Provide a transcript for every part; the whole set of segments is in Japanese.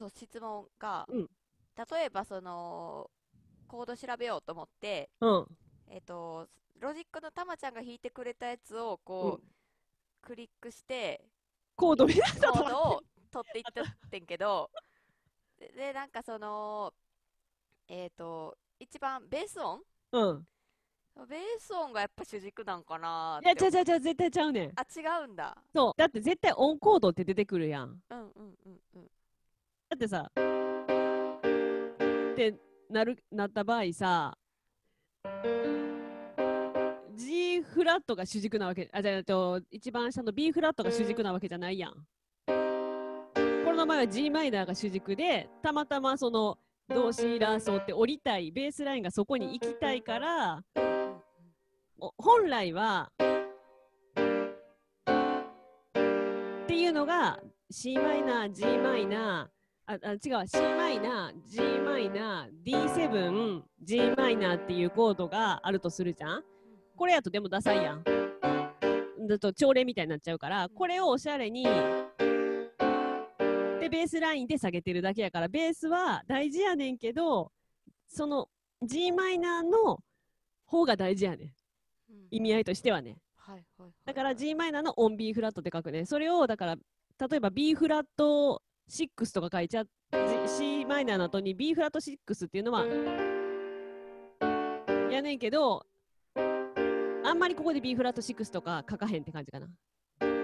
そう質問が、うん例えばそのコード調べようと思って、うん。えっとロジックのたまちゃんが弾いてくれたやつをこう、うんクリックしてコード見なコードを取っていってってんけどででなんかそのえっ、と一番ベース音？うん。ベース音がやっぱ主軸なんかないや、ちゃうちゃうちゃう、絶対ちゃうねん。あ違うんだそう。だって絶対オンコードって出てくるやん。うんうんうんってさ、ってなる、なった場合さ、G フラットが主軸なわけ、あ、じゃあ、と、一番下の B フラットが主軸なわけじゃないやん。この場合は G マイナーが主軸で、たまたまその、ドシーラソって降りたい、ベースラインがそこに行きたいから、本来は、っていうのが C マイナー、G マイナー、ああ違う、C マイナー、G マイナー、D7、G マイナーっていうコードがあるとするじゃん？これやとでもダサいやん。だと朝礼みたいになっちゃうから、これをおしゃれに、で、ベースラインで下げてるだけやから、ベースは大事やねんけど、その G マイナーの方が大事やねん。うん意味合いとしてはね。はいはいはいだから G マイナーのオン B フラットって書くね。それをだから例えば B フラット6とか書いちゃ G- C マイナーの後に B フラット6っていうのはやねんけどあんまりここで B フラット6とか書かへんって感じかな。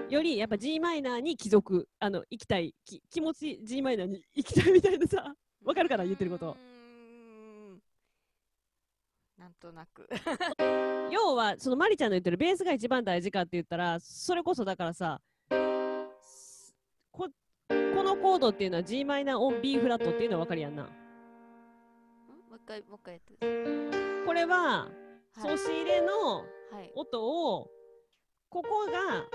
よりやっぱ G マイナーに帰属あの行きたい。き気持ち G マイナーに行きたいみたいなさわかるかな言ってること。なんとなく。要はそのマリちゃんの言ってるベースが一番大事かって言ったらそれこそだからさここのコードっていうのは g マイナーオン B フラットっていうのは分かるやんな。んもう一回もう一回やってこれははい。ソシレのはい音をここが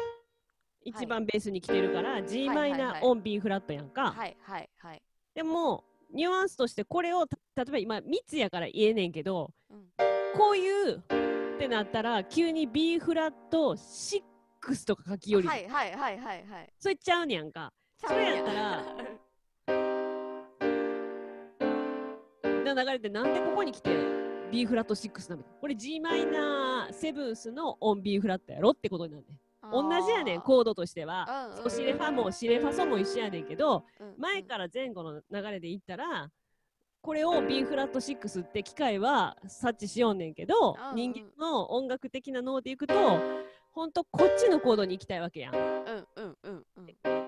一番ベースに来てるから、g マイはい。はいはいナーオン B フラットやんか。はいはいはいでもニュアンスとしてこれをた例えば今3つやから言えねんけどうん。こういうってなったら急に B フラット6とか書きより、はいはいはいはいはい。それちゃうねやんか。それやったら。の流れでなんでここに来て B フラット6なのこれ g マイナーセブンスのオン B フラットやろってことになるね同じやねんコードとしては。うんうんシレファもシレファソも一緒やねんけどうん前から前後の流れで言ったらこれを B フラット6って機械は察知しようねんけどうん人間の音楽的な脳でいくとほんとこっちのコードに行きたいわけやん。うんうんうんうん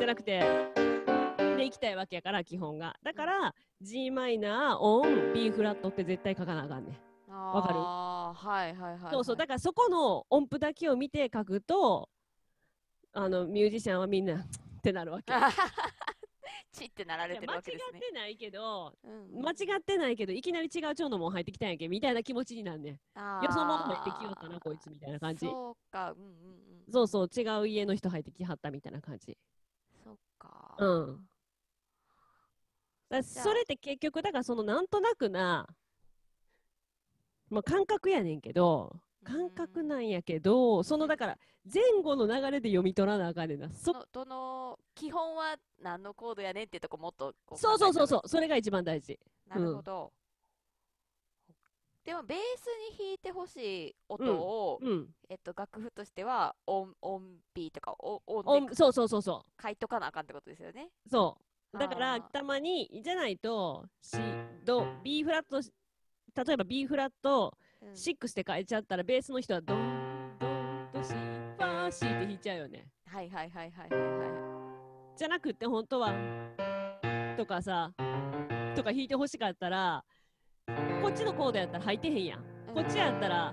じゃなくてで行きたいわけやから基本が。だから g マイナーオン B フラットって絶対書かなあかんねん。わかる？はいはいはいはい。そうそう。だからそこの音符だけを見て書くとあのミュージシャンはみんなってなるわけ。チってなられてる間違わけですね。ってないけどうん間違ってないけどいきなり違う蝶のもん入ってきたんやけみたいな気持ちになんねん。よそもん入ってきよったなこいつみたいな感じ。そうかうんうんうん。そうそう。違う家の人入ってきはったみたいな感じか。うん。それって結局だからそのなんとなくな、まあ、感覚やねんけど感覚なんやけどそのだから前後の流れで読み取らなあかんねんな。そどどの基本は何のコードやねんってとこもっとこそう。そうそううそう。それが一番大事。なるほど、でもベースに弾いてほしい音を、うんえっと、楽譜としては音音 B とかお音で音そうそうそうそ書いとかなあかんってことですよね。う。そうだからあーたまにじゃないと C ド B フラット例えば B フラットうん。6って書いちゃったらベースの人はドンドンドシファーシーって弾いちゃうよねはいはいはいはいはいはいじゃなくって本当はとかさとか弾いてほしかったらこっちのコードやったら入ってへんやん。こっちやったら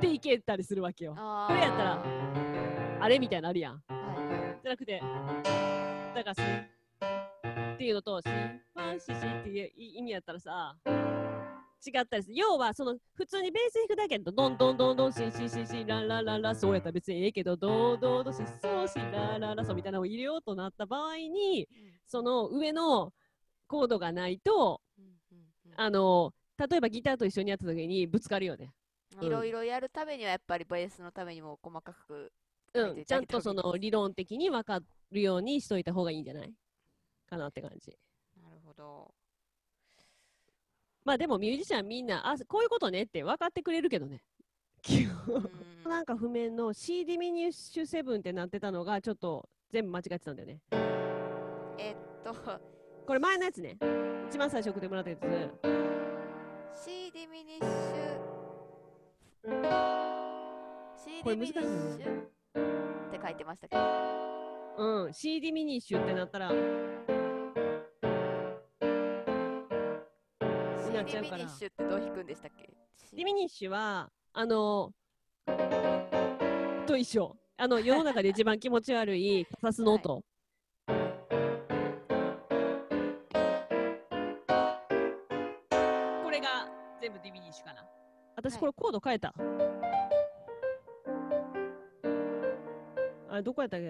で弾けたりするわけよ。あこれやったらあれみたいなのあるやん。はい。はいじゃなくてだからしっていうのとしファンシシっていう意味やったらさ違ったりする。要はその普通にベース弾くだけだとドンドンドンドンシンシンシンシンランランランラそうやったら別にええけどドードードシそうシランランラそうみたいなのを入れようとなった場合にその上のコードがないとあの例えばギターと一緒にやった時にぶつかるよね。うんいろいろやるためにはやっぱりベースのためにも細かくうん、ちゃんとその理論的に分かるようにしといた方がいいんじゃない？かなって感じ。なるほど。まあでもミュージシャンみんな、あ、こういうことねって分かってくれるけどね。なんか譜面の C ディミニッシュ7ってなってたのがちょっと全部間違ってたんだよね。えっと、これ前のやつね。一番最初送ってもらったやつ。C ディミニッシュ C ディミニッシュって書いてましたけど。うん、C ディミニッシュってなったら、C なっちゃうから。ディミニッシュってどう弾くんでしたっけ？ディミニッシュは、あの、と一緒。あの、世の中で一番気持ち悪いカサスの音。これが全部ディミニッシュかな。私はい。これコード変えた。あれ、どこやったっけ？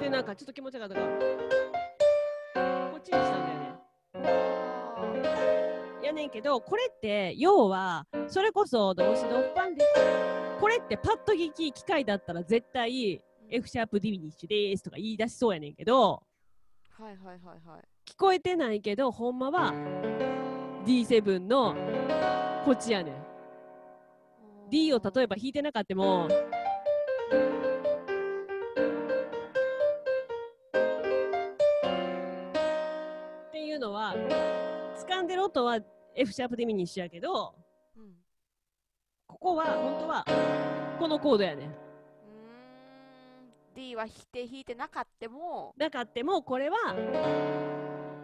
で、なんかちょっと気持ち悪かったから、こっちにしたんだよね。あやねんけど、これって、要は、それこそ、動詞のファンで、これってパッと聞き機械だったら絶対、ー F シャープディミニッシュでーすとか言い出しそうやねんけど、はいはいはいはい聞こえてないけど、ほんまは D7 のこっちやねん。D を例えば弾いてなかったも、っていうのは、掴んでる音は F シャープディミニッシュやけど、うんここは本当はこのコードやねん D は弾いて弾いてなかってもなかってもこれは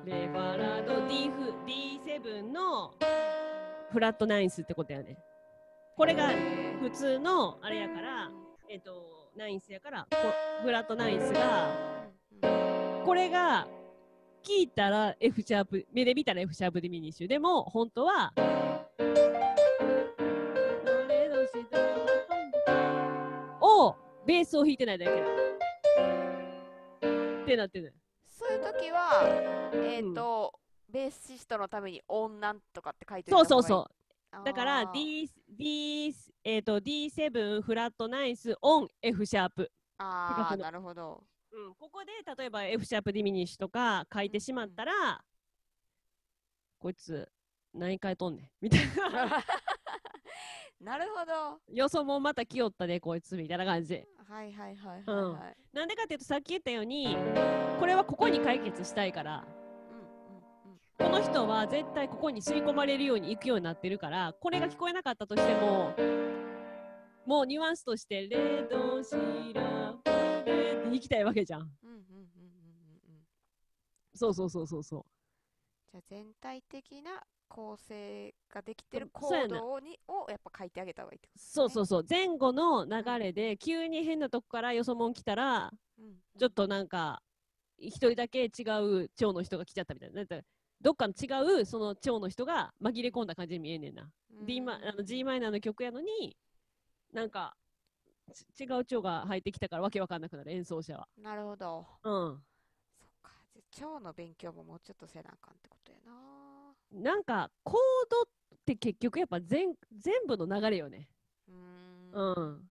レバラード D フ D7 のフラットナインスってことやね。これが普通のあれやから、えっ、と、ナインスやから、こフラットナインスが、これが聞いたら F シャープ、目で見たら F シャープディミニッシュ。でも、本当は、を、ベースを弾いてないだけ。ってなってる。そういう時はえっ、と、ベーシストのために音なんとかって書いてそうそうそう。うだから、D、D、えっ、と、D7 フラットナインスオン F シャープ。ああなるほど。うん、ここで例えば F シャープディミニッシュとか書いてしまったら、こいつ何回とんねん？みたいな。なるほど。よそもまた来よったでこいつみたいな感じ。で。はいはいはいはい。うん。はい、なんでかっていうとさっき言ったように、これはここに解決したいから、この人は絶対ここに吸い込まれるように行くようになってるから、これが聞こえなかったとしても、もうニュアンスとして、レドシラフレって弾きたいわけじゃん。そうそうそうそうそう。じゃあ全体的な構成ができてるコードをにをやっぱ書いてあげた方がいいってことそうそうそう。前後の流れで、急に変なとこからよそもん来たら、うんちょっとなんか、一人だけ違う蝶の人が来ちゃったみたいな。どっかの違うその蝶の人が紛れ込んだ感じに見えんねんな。うん D マあの G マイナーの曲やのに、なんか、ち違う蝶が入ってきたからわけわかんなくなる、演奏者は。なるほどうん。そっかじゃあ腸の勉強ももうちょっとせなあかんってことやななんか、コードって結局やっぱ全全部の流れよね。うん。